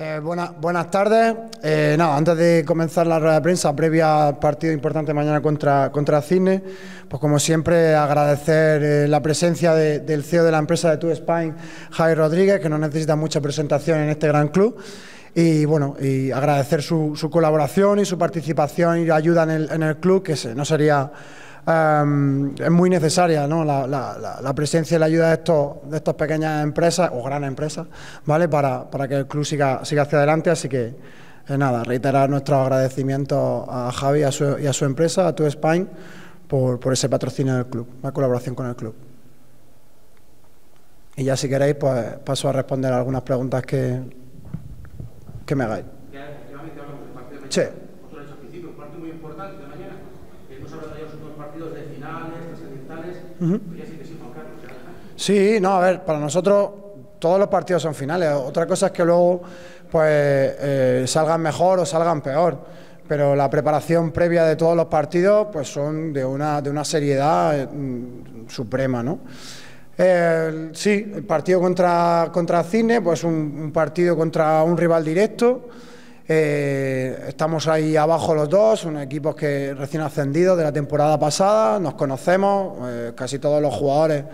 Eh, buenas tardes. Eh, antes de comenzar la rueda de prensa previa al partido importante mañana contra, contra Cisne, pues como siempre agradecer eh, la presencia del CEO de la empresa de Tu Spain, Javi Rodríguez, que no necesita mucha presentación en este gran club. Y bueno, y agradecer su, colaboración y su participación y ayuda en el, en el club, que no sería Em, es muy necesaria la, presencia y la ayuda de, estos, de estas pequeñas empresas o grandes empresas ¿vale? para, para que el club siga, siga hacia adelante. Así que, eh, nada, reiterar nuestro agradecimiento a Javi y a su, y a su empresa, a Tu Spain, por, por, ese patrocinio del club, la colaboración con el club. Y ya si queréis, pues paso a responder algunas preguntas que, que me hagáis. Sí. Sí, no, a ver, para nosotros todos los partidos son finales. Otra cosa es que luego pues eh, salgan mejor o salgan peor. Pero la preparación previa de todos los partidos pues son de una, de una seriedad mm, suprema, ¿no? sí, el partido contra, contra Cine, pues un partido contra un rival directo. Eh, estamos ahí abajo los dos, un equipos que recién ascendidos de la temporada pasada, nos conocemos, eh, casi todos los jugadores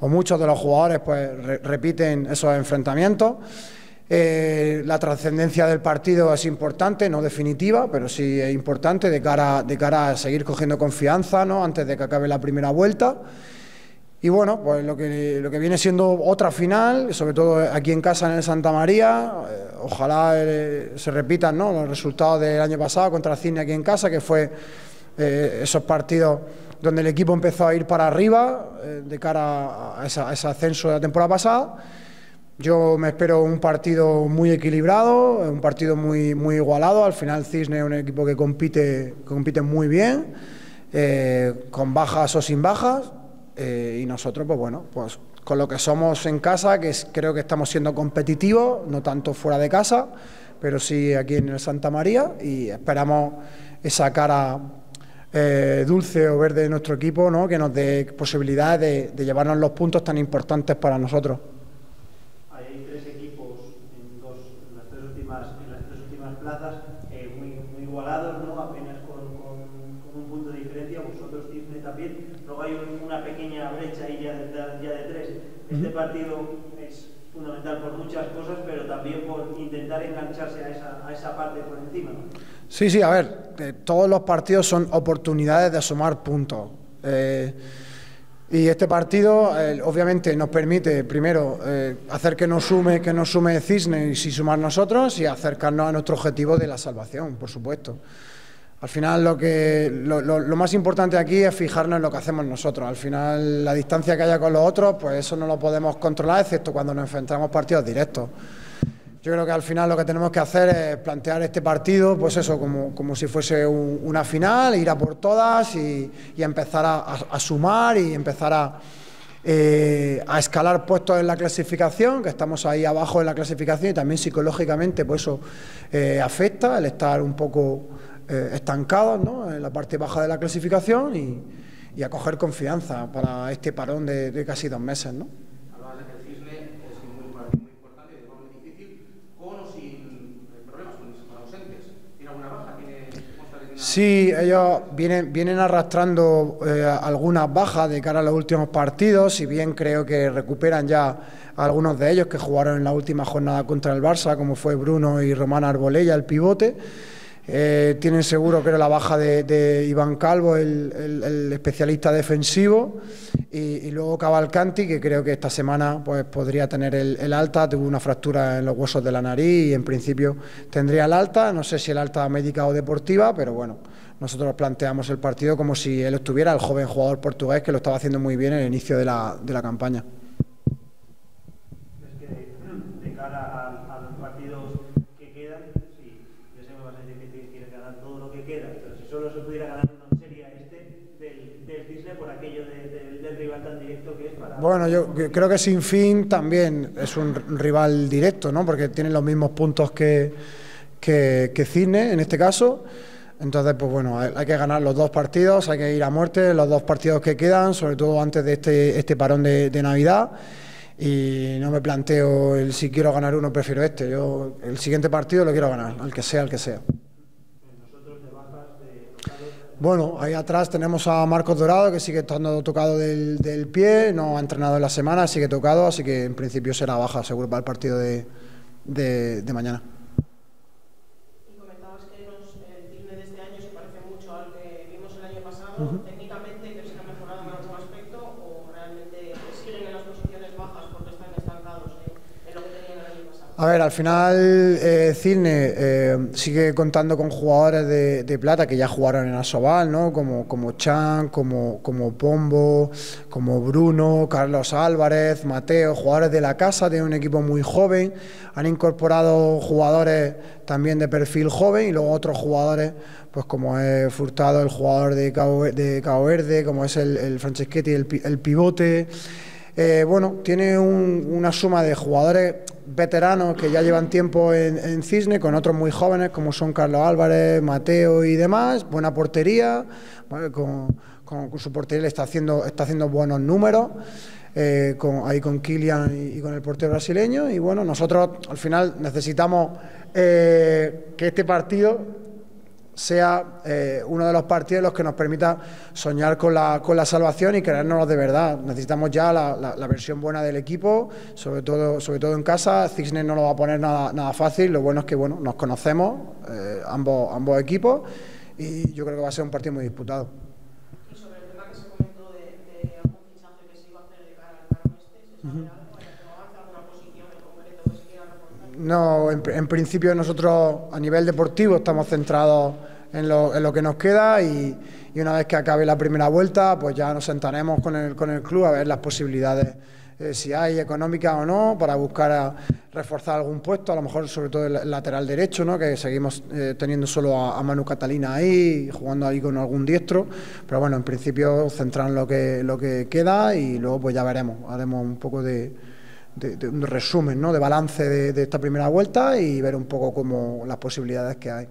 o muchos de los jugadores pues repiten esos enfrentamientos. Eh, la trascendencia del partido es importante, no definitiva, pero sí es importante de cara, de cara a seguir cogiendo confianza ¿no? antes de que acabe la primera vuelta. Y bueno, pues lo que, lo que viene siendo otra final, sobre todo aquí en casa en el Santa María, eh, ojalá eh, se repitan ¿no? los resultados del año pasado contra Cine aquí en casa, que fue eh, esos partidos donde el equipo empezó a ir para arriba de cara a, ese ascenso de la temporada pasada. Yo me espero un partido muy equilibrado, un partido muy, muy igualado. Al final Cisne es un equipo que compite, que compite muy bien, con bajas o sin bajas eh, y nosotros, pues bueno, pues con lo que somos en casa, que creo que estamos siendo competitivos, no tanto fuera de casa, pero sí aquí en el Santa María y esperamos esa cara eh, dulce o verde de nuestro equipo, ¿no? que nos dé posibilidades de llevarnos los puntos tan importantes para nosotros. Este partido es fundamental por muchas cosas, pero también por intentar engancharse a esa, a esa parte por encima. Sí, sí, a ver, todos los partidos son oportunidades de sumar puntos. Eh, y este partido, eh, obviamente, nos permite, primero, eh, hacer que nos sume, que nos sume Cisne y si sumar nosotros, y acercarnos a nuestro objetivo de la salvación, por supuesto. Al final lo, que, lo, más importante aquí es fijarnos en lo que hacemos nosotros. Al final la distancia que haya con los otros, pues eso no lo podemos controlar, excepto cuando nos enfrentamos partidos directos. Yo creo que al final lo que tenemos que hacer es plantear este partido, pues eso, como, como si fuese una final, ir a por todas y, empezar a, sumar y empezar a, eh, a escalar puestos en la clasificación, que estamos ahí abajo en la clasificación y también psicológicamente, pues eso eh, afecta el estar un poco eh, estancados en la parte baja de la clasificación y, y a coger confianza para este parón de, casi dos meses. ¿no? De de forma muy difícil, con o sin problemas, con, ausentes. ¿Tiene alguna baja? ¿Tiene, Sí, ellos vienen, vienen arrastrando eh, algunas bajas de cara a los últimos partidos, si bien creo que recuperan ya algunos de ellos que jugaron en la última jornada contra el Barça, como fue Bruno y Román Arbolella, el pivote. Eh, tienen seguro, creo, la baja de, Iván Calvo, el, especialista defensivo, y, luego Cavalcanti, que creo que esta semana pues, podría tener el, alta, tuvo una fractura en los huesos de la nariz y en principio tendría el alta, no sé si el alta médica o deportiva, pero bueno, nosotros planteamos el partido como si él estuviera, el joven jugador portugués que lo estaba haciendo muy bien en el inicio de la, de la campaña. Bueno, yo creo que Sin Fin también es un rival directo, ¿no? Porque tiene los mismos puntos que, que, Cine en este caso. Entonces, pues bueno, hay que ganar los dos partidos, hay que ir a muerte los dos partidos que quedan, sobre todo antes de este, este parón de, Navidad. y no me planteo el si quiero ganar uno, prefiero este. Yo el siguiente partido lo quiero ganar, al que sea, al que sea. Bueno, ahí atrás tenemos a Marcos Dorado, que sigue estando tocado del, del, pie, no ha entrenado en la semana, sigue tocado, así que en principio será baja, seguro, para el partido de, de, de mañana. Y comentabas que los, el de este año se parece mucho al que vimos el año pasado. Uh -huh. ¿Técnicamente crees que ha mejorado en algún aspecto o realmente siguen en las posiciones bajas porque están estancados en, en lo que tenían el año pasado? A ver, al final eh, Cisne eh, sigue contando con jugadores de, de, plata que ya jugaron en Asobal, ¿no? Como, como Chan, como, como Pombo, como Bruno, Carlos Álvarez, Mateo, jugadores de la casa, tienen un equipo muy joven, han incorporado jugadores también de perfil joven y luego otros jugadores, pues como es Furtado, el jugador de Cabo, de Cabo Verde, como es el, el Franceschetti, el, el pivote. Eh, bueno, tiene un, una suma de jugadores veteranos que ya llevan tiempo en, Cisne, con otros muy jóvenes como son Carlos Álvarez, Mateo y demás, buena portería, ¿vale? con, con, su portería le está haciendo, está haciendo buenos números. Eh, con, ahí con Kylian y, y, con el portero brasileño y bueno, nosotros al final necesitamos eh, que este partido sea eh, uno de los partidos en los que nos permita soñar con la, con la salvación y creérnoslo de verdad. Necesitamos ya la, la, la, versión buena del equipo, sobre todo, sobre todo en casa. Cisne no lo va a poner nada, nada fácil, lo bueno es que bueno, nos conocemos eh, ambos, ambos equipos y yo creo que va a ser un partido muy disputado. Y sobre el tema que se comentó de, de algún fichaje que se iba a hacer de cara al verano ¿se sabe uh -huh. algo? alguna posición en concreto que se quiera reforzar? No, en, en, principio nosotros a nivel deportivo estamos centrados en lo, en lo que nos queda y, y, una vez que acabe la primera vuelta, pues ya nos sentaremos con el, con el club a ver las posibilidades, eh, si hay económicas o no, para buscar a reforzar algún puesto, a lo mejor sobre todo el lateral derecho, ¿no? que seguimos eh, teniendo solo a, a, Manu Catalina ahí, jugando ahí con algún diestro, pero bueno, en principio centrar en lo que, lo que queda y luego pues ya veremos, haremos un poco de de, un resumen, ¿no? de balance de, de, esta primera vuelta y ver un poco cómo las posibilidades que hay.